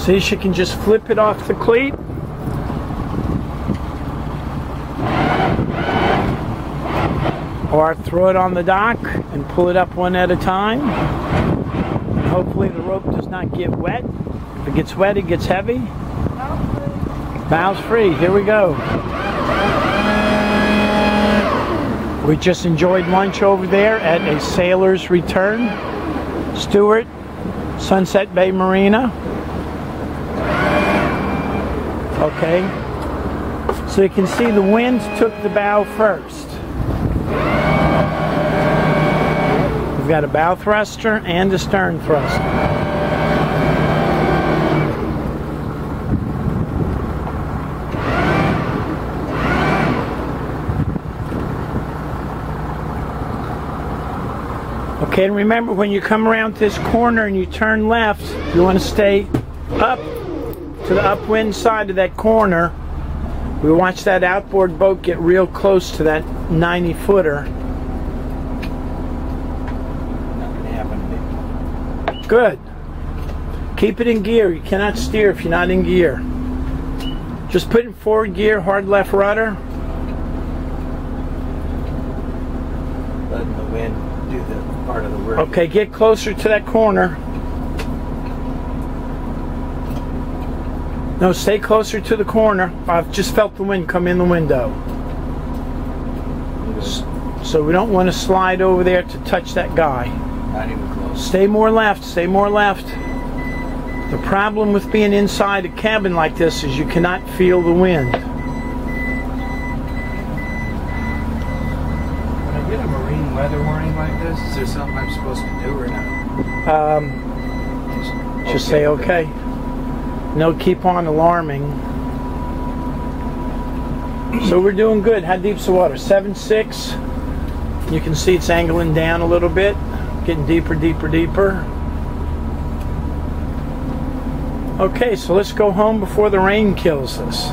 See, she can just flip it off the cleat. Or throw it on the dock and pull it up one at a time. Hopefully the rope does not get wet. If it gets wet, it gets heavy. Valves free. Here we go. We just enjoyed lunch over there at a Sailor's Return, Stuart, Sunset Bay Marina. Okay, so you can see the winds took the bow first. We've got a bow thruster and a stern thruster. Okay, and remember when you come around this corner and you turn left, you want to stay up to the upwind side of that corner. We watch that outboard boat get real close to that 90 footer. Good. Keep it in gear. You cannot steer if you're not in gear. Just put in forward gear, hard left rudder. Letting the wind do the part of the work. Okay, get closer to that corner. No, stay closer to the corner. I've just felt the wind come in the window. So we don't want to slide over there to touch that guy. Not even close. Stay more left, stay more left. The problem with being inside a cabin like this is you cannot feel the wind. When I get a marine weather warning like this, is there something I'm supposed to do or not? Um, just say okay. No, keep on alarming. So we're doing good. How deep's the water? Seven six. You can see it's angling down a little bit, getting deeper, deeper, deeper. Okay, so let's go home before the rain kills us.